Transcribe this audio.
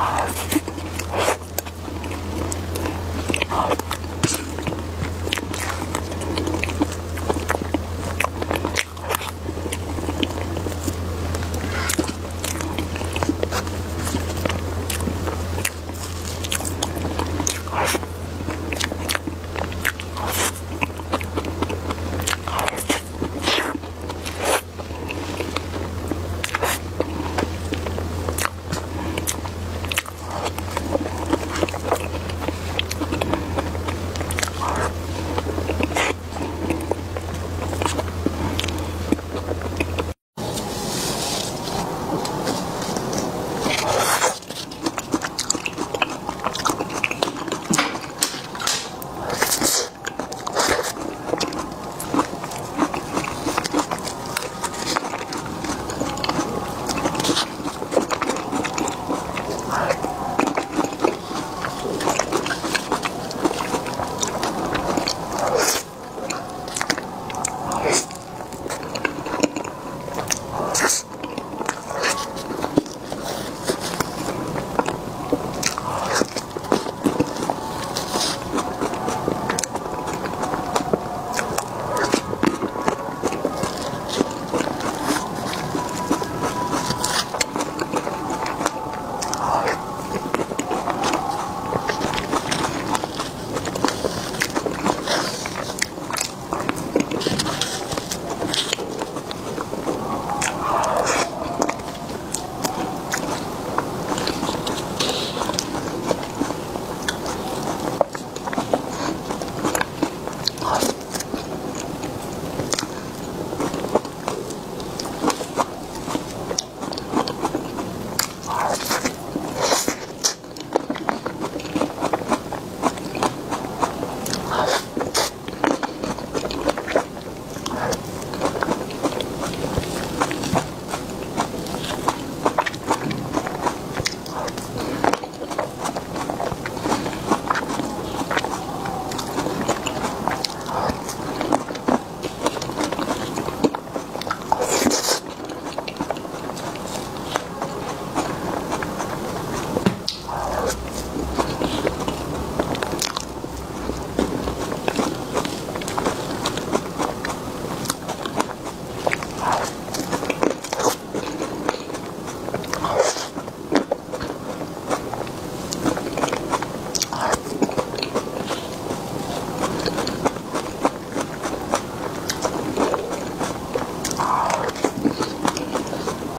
Oh,